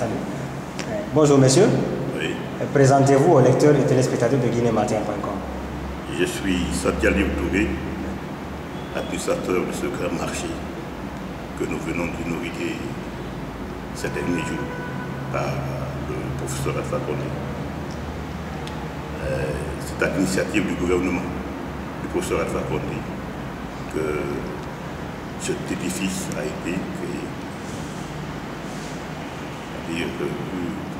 entendu. Bonjour monsieur. Oui. Présentez-vous aux lecteurs et téléspectateurs de guinématin.com. Je suis Satyali Touré, administrateur de ce grand marché que nous venons d'inaugurer ces derniers jours par le professeur Alpha Condé. Euh, C'est à l'initiative du gouvernement du professeur Alpha Condé que cet édifice a été créé. C'est-à-dire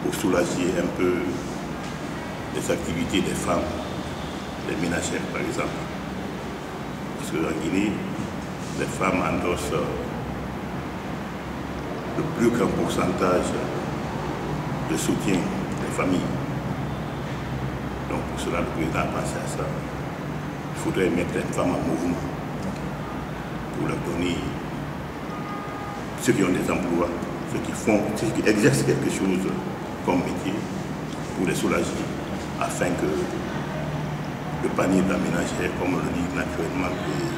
pour soulager un peu les activités des femmes, les ménagères par exemple. Parce qu'en Guinée, les femmes endossent le plus grand pourcentage de soutien des familles. Donc pour cela, le président a pensé à ça. Il faudrait mettre les femmes en mouvement pour leur donner ceux qui ont des emplois, ceux qui font, ceux qui exercent quelque chose comme métier, pour les soulager, afin que le panier de la ménagère, comme on le dit naturellement, est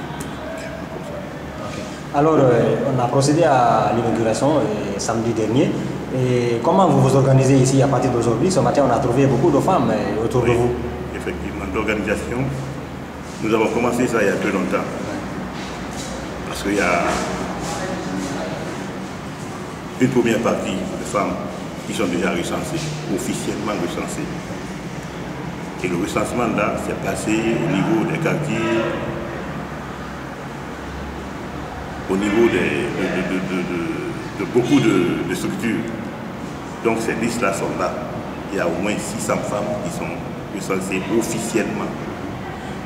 comme ça. Alors, euh, on a procédé à l'inauguration euh, samedi dernier. Et comment vous vous organisez ici à partir d'aujourd'hui? Ce matin, on a trouvé beaucoup de femmes euh, autour de vous. Effectivement, l'organisation, nous avons commencé ça il y a peu longtemps. Parce qu'il y a une première partie de femmes qui sont déjà recensées, officiellement recensées. Et le recensement là s'est passé au niveau des quartiers, au niveau des- de, de- de- de- de- de beaucoup de, structures. Donc ces listes-là sont là. Il y a au moins 600 femmes qui sont recensées officiellement.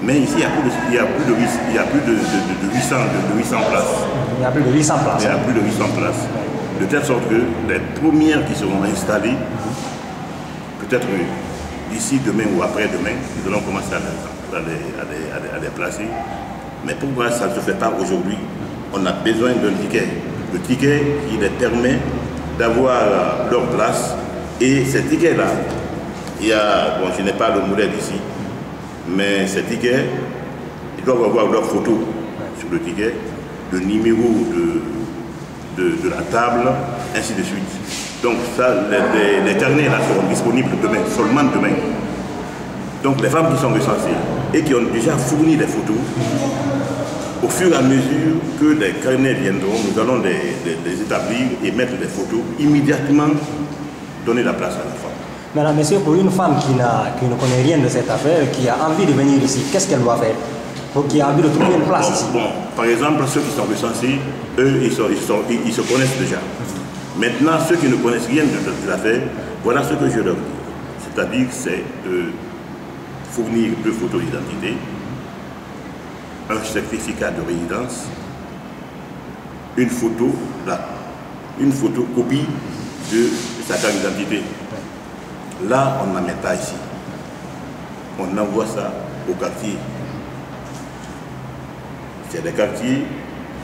Mais ici, il y a plus de, il y a plus de, huit- il y a plus de, de- de 800, de- de 800 places. Il y a plus de 800 places. Il y a plus de 800 places. De telle sorte que les premières qui seront installées, peut-être d'ici demain ou après-demain, nous allons commencer à les, placer. Mais pourquoi ça ne se fait pas aujourd'hui? On a besoin d'un ticket. Le ticket qui les permet d'avoir leur place. Et ces tickets-là, il y a, bon, je n'ai pas le modèle ici, mais ces tickets, ils doivent avoir leur photo sur le ticket, le numéro de, de, la table, ainsi de suite. Donc ça, les, carnets là seront disponibles demain, seulement demain. Donc les femmes qui sont recensées et qui ont déjà fourni des photos, au fur et à mesure que les carnets viendront, nous allons les, établir et mettre des photos, immédiatement donner la place à la femme. Maintenant, monsieur, pour une femme qui, qui ne connaît rien de cette affaire, qui a envie de venir ici, qu'est-ce qu'elle doit faire? Qui a envie de trouver une place ici Bon, par exemple, ceux qui sont recensés, eux, ils, sont- ils sont- ils- ils se connaissent déjà. Maintenant, ceux qui ne connaissent rien de, de l'affaire, voilà ce que je leur dis. C'est-à-dire, c'est de fournir deux photos d'identité, un certificat de résidence, une photo, là, une photocopie de sa carte d'identité. Là, on n'en met pas ici. On envoie ça au quartier c'est des quartiers,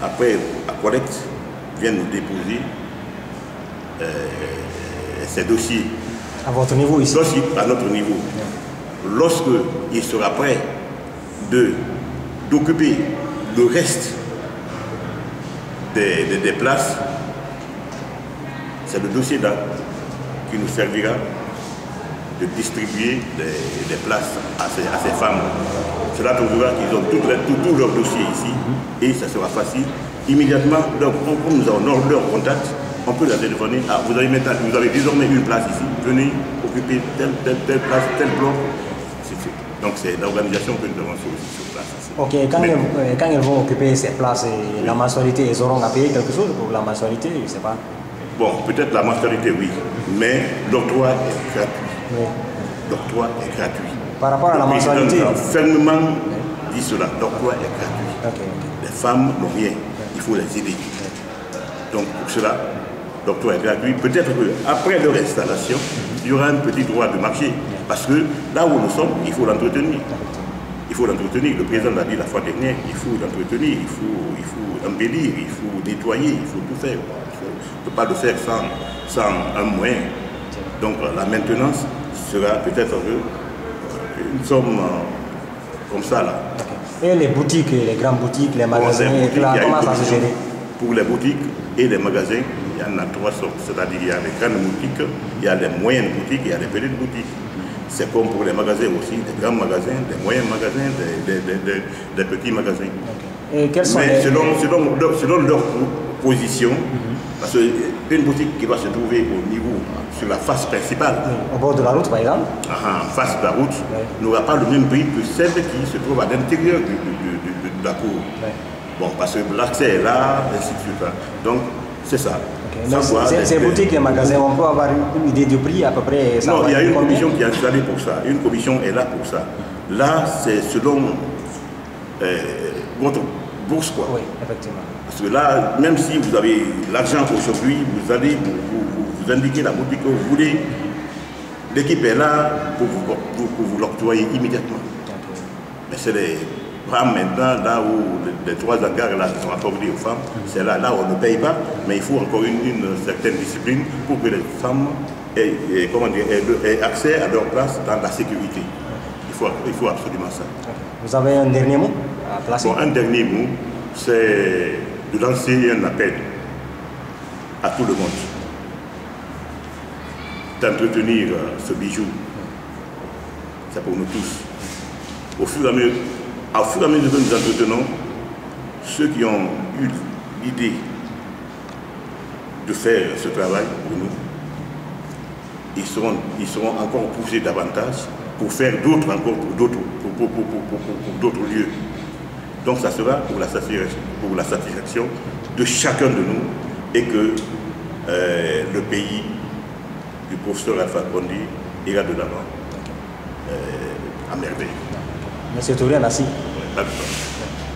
après la collecte, viennent nous déposer euh, ces dossiers, À votre niveau ici à notre niveau. Lorsque il sera prêt d'occuper le reste des, des- des places, c'est le dossier là qui nous servira de distribuer des, des places à ces, à ces femmes. Cela trouvera qu'ils ont tout, tout, tout leur dossier ici et ça sera facile. Immédiatement, donc, comme nous avons leur, contact, on peut leur téléphoner. Ah, vous avez, maintenant, vous avez désormais une place ici. Venez occuper telle, telle, telle place, tel bloc. Donc c'est l'organisation que nous avons sur, sur place. ici. Ok, quand, Mais- elles, euh, quand elles vont occuper ces places, et la mensualité, elles auront à payer quelque chose pour la mensualité, je ne sais pas. Bon, peut-être la mensualité, oui, mais l'octroi est gratuit. Oui. L'octroi est gratuit. Par rapport à la Le président mensualité. a fermement dit cela. L'octroi est gratuit. Les femmes n'ont rien. Il faut les aider. Donc pour cela, l'octroi est gratuit. Peut-être qu'après leur installation, il y aura un petit droit de marché. Parce que là où nous sommes, il faut l'entretenir. Il faut l'entretenir. Le président l'a dit la fois dernière, il faut l'entretenir, il faut, il faut embellir, il faut nettoyer, il faut tout faire. On ne peut pas le faire sans, sans un moyen. Donc la maintenance sera peut-être euh, une somme euh, comme ça là. Et les boutiques, les grandes boutiques, les Bon, magasins, les boutiques, là, il y a une comment ça se commission gère? Pour les boutiques et les magasins, il y en a trois sortes. C'est-à-dire il y a les grandes boutiques, il y a les moyennes boutiques, il y a les petites boutiques. C'est comme pour les magasins aussi, des grands magasins, des moyens magasins, des, petits magasins. Et quels sont Mais selon, leur position, parce qu'une boutique qui va se trouver au niveau, sur la face principale, au bord de la route par exemple, en face de la route, n'aura pas le même prix que celle qui se trouve à l'intérieur de la cour. Bon, parce que l'accès est là, ainsi de suite. Donc, c'est ça. Ces boutiques et magasins, on peut avoir une idée du prix à peu près Non, il y a une commission qui est installée pour ça. Une commission est là pour ça. Là, c'est selon euh, votre bourse, quoi. Oui, effectivement. Parce que là, même si vous avez l'argent aujourd'hui, vous allez vous, vous, indiquer la boutique que vous voulez, l'équipe est là pour vous, pour vous l'octroyer immédiatement. Mais c'est les maintenant, là où les, trois hangars là, sont accordés aux femmes, c'est là, là où on ne paye pas, mais il faut encore une, certaine discipline pour que les femmes aient, comment dire, aient, accès à leur place dans la sécurité. Il faut, il faut absolument ça. Vous avez un dernier mot à placer? Un dernier mot, c'est de lancer un appel à tout le monde d'entretenir ce bijou. C'est pour nous tous. Au fur et à mesure que nous entretenons, ceux qui ont eu l'idée de faire ce travail pour nous, ils seront, ils seront encore poussés davantage pour faire d'autres encore pour d'autres pour, d'autres lieux. Donc ça sera pour la, pour la satisfaction de chacun de nous et que euh, le pays du professeur Alpha Condi ira de l'avant euh, à merveille. Monsieur Touré, merci. That's